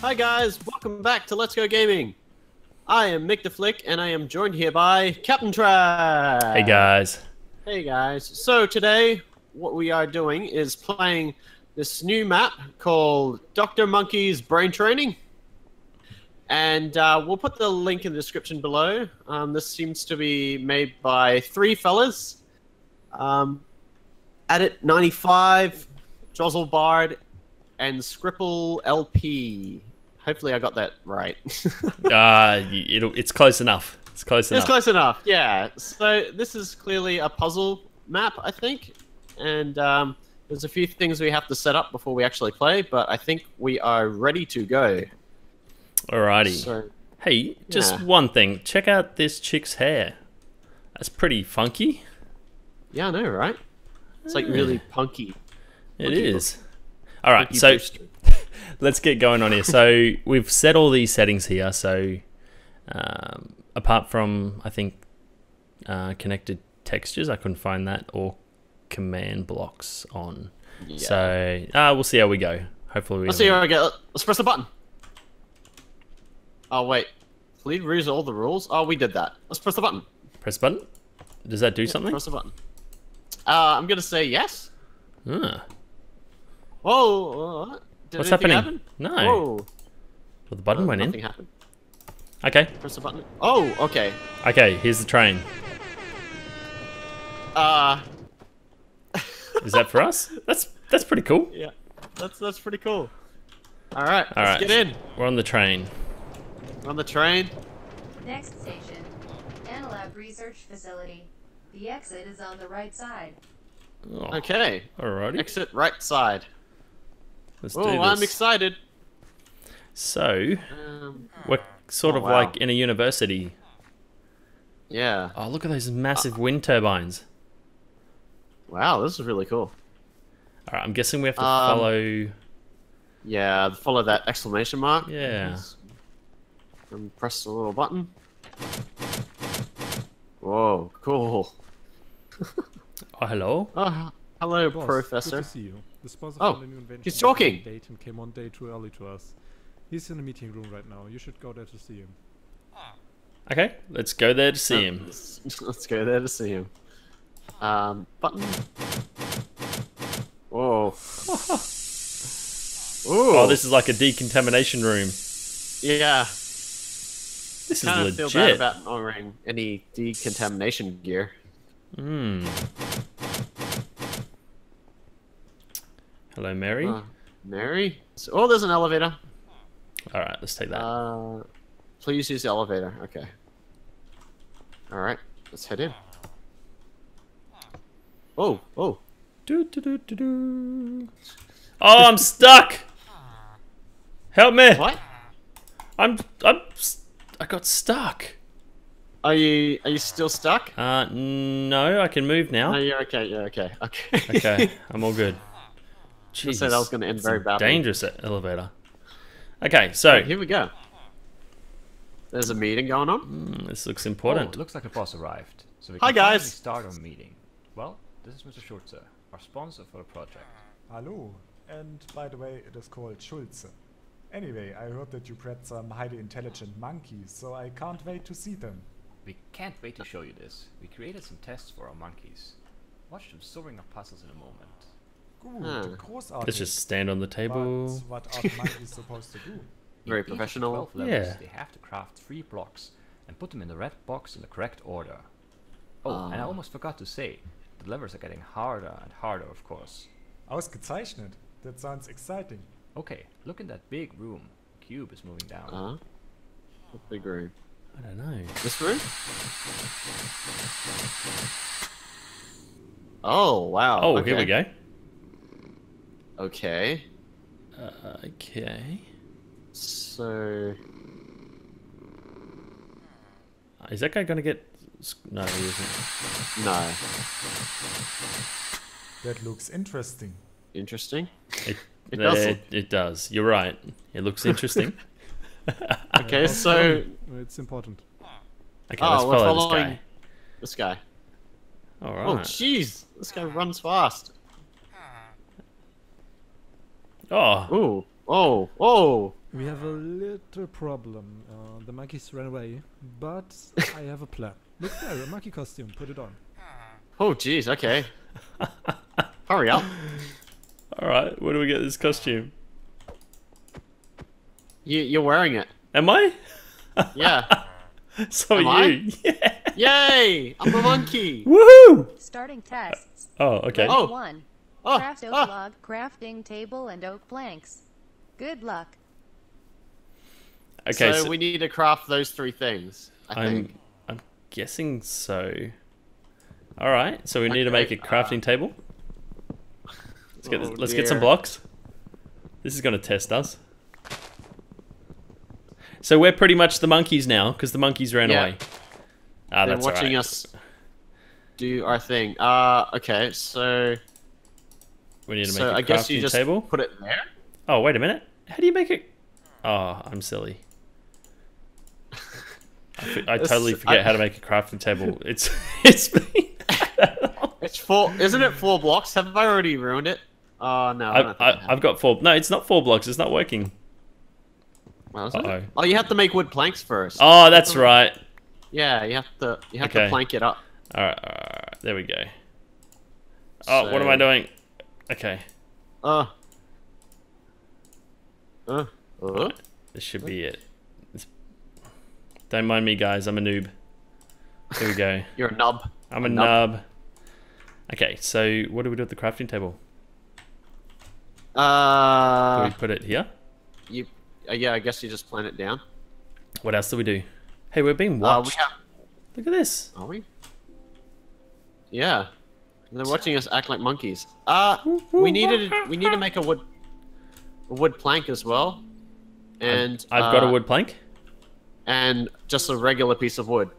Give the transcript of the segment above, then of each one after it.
Hi guys, welcome back to Let's Go Gaming. I am Mick the Flick, and I am joined here by Captain Trash. Hey guys. Hey guys. So today, what we are doing is playing this new map called Dr. Monkey's Brain Training. And uh, we'll put the link in the description below. Um, this seems to be made by three fellas. Um, Addit 95, Jozzle Bard, and Scribble LP. Hopefully I got that right. Uh, it'll, it's close enough. It's close enough. It's close enough, yeah. So this is clearly a puzzle map, I think, and um, there's a few things we have to set up before we actually play, but I think we are ready to go. Alrighty. So hey, just Yeah. one thing. Check out this chick's hair. That's pretty funky. yeah, I know, right? It's like really punky. It is. All right, punky so booster. Let's get going on here. So we've set all these settings here. So um, apart from I think uh, connected textures, I couldn't find that or command blocks on. Yeah. So uh, we'll see how we go. Hopefully we. let's see how I get. Let's press the button. Oh wait, please read all the rules. Oh, we did that. Let's press the button. press the button. Does that do something? Press the button. Uh, I'm gonna say yes. Ah. Whoa! What? Did What's happening? happen? No. Whoa! Well, the button Oh, went in. nothing happened. Okay. Press the button. Oh, okay. Okay, here's the train. Uh, Is that for us? That's that's pretty cool. yeah, that's that's pretty cool. All right, All let's right. get in. We're on the train. We're on the train. Next station, Analab Research Facility. The exit is on the right side. Oh, Okay, Alrighty. exit right side. Let's do Oh, this. I'm excited. So Um, we're sort Oh, of wow. like in a university. yeah. Oh, look at those massive wind turbines. Wow, this is really cool. All right, I'm guessing we have to Um, follow. Yeah, follow that exclamation mark. Yeah. And press the little button. Whoa, cool. Oh, hello. Oh, hello, Boss, Professor. Good to see you. The sponsor Oh, for the new invention he's of talking. Dayton came one day too early to us. He's in the meeting room right now. You should go there to see him. Okay, let's go there to see him. Let's, let's go there to see him. Um, button. Whoa. Ooh. Oh, this is like a decontamination room. Yeah. This is Kind of feel bad about not wearing any decontamination gear. Hmm. Hello, Mary. Uh, Mary? So- oh, there's an elevator. All right, let's take that. Uh, please use the elevator. Okay. Alright, let's head in. Oh, oh. Do, do, do, do, do. Oh, I'm stuck. Help me. What? I'm I'm I got stuck. Are you are you still stuck? Uh no, I can move now. No, now. you're okay, you're okay. Okay. Okay, I'm all good. Gonna say that was gonna end it's very a badly. Dangerous elevator. Okay, so Here we go. There's a meeting going on. mm, this looks Oh, important. looks like the boss arrived. So we Hi, can finally guys. start our meeting. Well, this is Mr. Schulze, our sponsor for the project. Hello, and by the way, it is called Schulze. Anyway, I heard that you bred some highly intelligent monkeys, so I can't wait to see them. We can't wait to show you this. We created some tests for our monkeys. Watch them solving our puzzles in a moment. Good, Ah. großartig. Let's just stand on the But table. what are the monkeys supposed to do? Very In each of the professional. levels, Yeah. They have to craft three blocks and put them in the red box in the correct order. Oh, and I Ah. almost forgot to say, the levels are getting harder and harder, of course. Ausgezeichnet. That sounds exciting. Okay, look in that big room. The Cube is moving down. Uh huh. What big room? I don't know. This room? Oh wow. Oh, here we go. Okay. Uh, okay. So Is that guy gonna get? No, he isn't. no. That looks interesting. Interesting. It, It does it, look- it does. You're right. It looks interesting. Okay, so It's important. Okay, Oh, let's we're follow following- this this guy. guy. All Oh jeez, this guy runs fast. Oh, Ooh. Oh. Oh. We have a little problem. Uh, the monkeys ran away, but I have a plan. Look there, a monkey costume. Put it on. Oh, jeez. Okay. Hurry up. All right, where do we get this costume? You, you're wearing it. Am I? Yeah. So Am are you. Yeah. Yay! I'm a monkey. Woohoo! Starting tests. Oh, okay. Oh. Level 1. Oh, Craft oak ah. log, crafting table, and oak planks. Good luck. okay. so, So, we need to craft those three things. I I'm think. I'm guessing so. All right. So we need to make a Okay, crafting table. Let's get Oh, let's get some blocks. This is going to test us. So we're pretty much the monkeys now because the monkeys ran Yeah. away. Ah, They're that's watching alright. us do our thing. Uh, okay. So, We need to make so a I guess you crafting just table. put it there. Oh, wait a minute. How do you make it? Oh, I'm silly. I, f- I This- totally forget I- how to make a crafting table. It's it's been It's four. Isn't it four blocks? Have I already ruined it? Oh no. I I've, I. I've got four. No, it's not four blocks. It's not working. Oh, it? Uh-oh. Oh, you have to make wood planks first. Oh, that's oh. right. Yeah, you have to. You have Okay. to plank it up. All right, all right, all right. There we go. Oh, what am I doing? Okay, Uh. Uh. Uh. this should be it. It's- Don't mind me, guys. I'm a noob. Here we go. You're a nub. I'm a A nub. nub. Okay, so what do we do with the crafting table? Do Uh. we put it here? You. Uh, yeah, I guess you just plant it down. What else do we do? Hey, we're being Uh, we watched. have. Look at this. Are we? Yeah. They're watching us act like monkeys. Uh, we needed. We need to make a wood. A wood plank as well. And I've got a uh, wood plank. and just a regular piece of wood.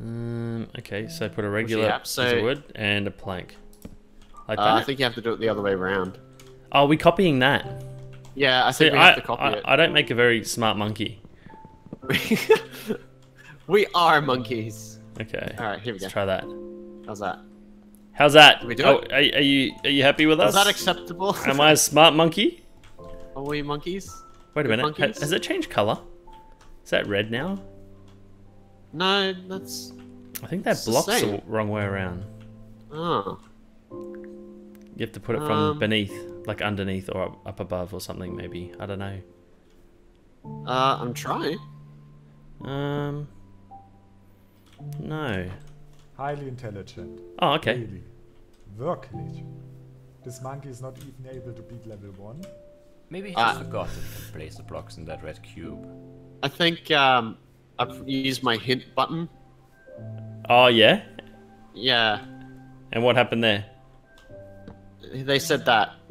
Um, okay, so put a regular yeah, piece of wood and a plank. Like Uh, that. I think you have to do it the other way around. Are we copying that? Yeah, I See, think we I, to copy I, it. I don't make a very smart monkey. we are monkeys. Okay. All right, here we Let's go. try that. How's that? How's that? we do oh, it? Are, are you are you happy with us? Is that acceptable? Am I a smart monkey? Are we monkeys? Wait a Good minute. Ha- monkeys? has it changed color? Is that red now? No, that's. I think that It's the block's the wrong way around. Oh. You have to put it from Um, beneath, like underneath or up, up above or something. Maybe I don't know. Uh, I'm trying. Um. No. Highly intelligent. Oh, okay. Really. Wirklich. This monkey is not even able to beat level 1. Maybe he Ah. just forgot that he can place the blocks in that red cube. I think um, I've used my hint button. Oh yeah. Yeah, And what happened there? they said that.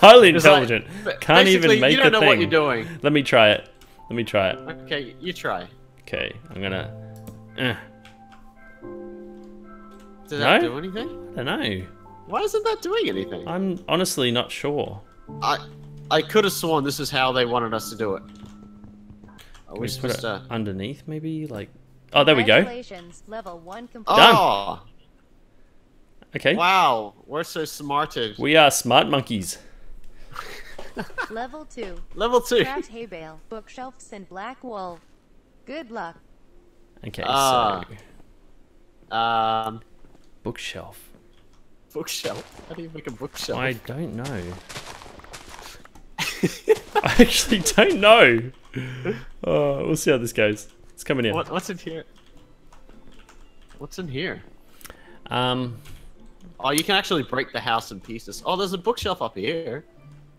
Highly It's like- intelligent. Can't even basically, make You don't a know thing. what you're doing. Let me try it. Let me try it. Okay, you try. Okay, I'm gonna. Uh, Did that No? do anything? I don't know. Why isn't that doing anything? I'm honestly not sure. I I could have sworn this is how they wanted us to do it. Are Can we we put supposed it to? underneath, maybe? Like. Oh, there we go. Level 1 complete. Done. Oh, Okay. wow, we're so smarted. We are smart monkeys. Level 2. Level two. Craft hay bale, bookshelves, and black wool. Good luck. Okay, Ah. so Um, bookshelf. bookshelf. How do you make a bookshelf? I don't know. I actually don't know. Oh, we'll see how this goes. It's coming in. What, what's in here? What's in here? Um, Oh, you can actually break the house in pieces. Oh, there's a bookshelf up here.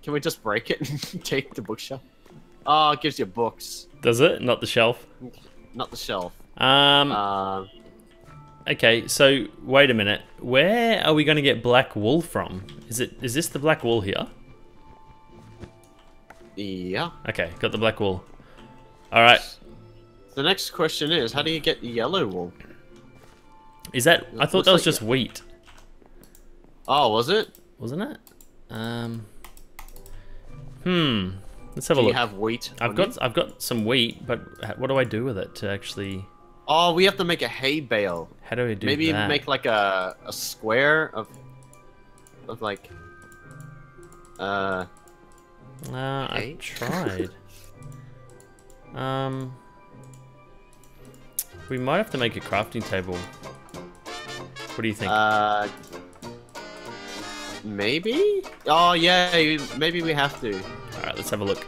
Can we just break it and take the bookshelf? Oh, it gives you books, does it? Not the shelf. not the shelf. Um, Um, okay. So wait a minute. Where are we going to get black wool from? Is it? Is this the black wool here? yeah. Okay, got the black wool. All right. The next question is, how do you get the yellow wool? Is that? I thought that was like- just wheat, Oh, was it? wasn't it? Um. Hmm. Let's have Do a you look. have wheat? I've got you? I've got some wheat, but what do I do with it to actually? Oh, we have to make a hay bale. How do we do that? Maybe that? make like a a square of of like Uh, Uh, I tried. um, we might have to make a crafting table. What do you think? uh, maybe? Oh yeah, maybe we have to. All right, let's have a look.